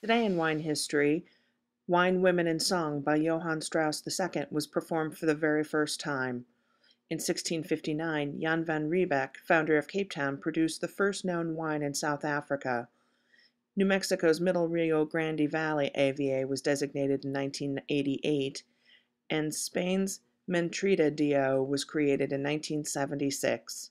Today in wine history, Wine, Women, and Song by Johann Strauss II was performed for the very first time. In 1659, Jan van Riebeeck, founder of Cape Town, produced the first known wine in South Africa. New Mexico's Middle Rio Grande Valley AVA was designated in 1988, and Spain's Mentrida DO was created in 1976.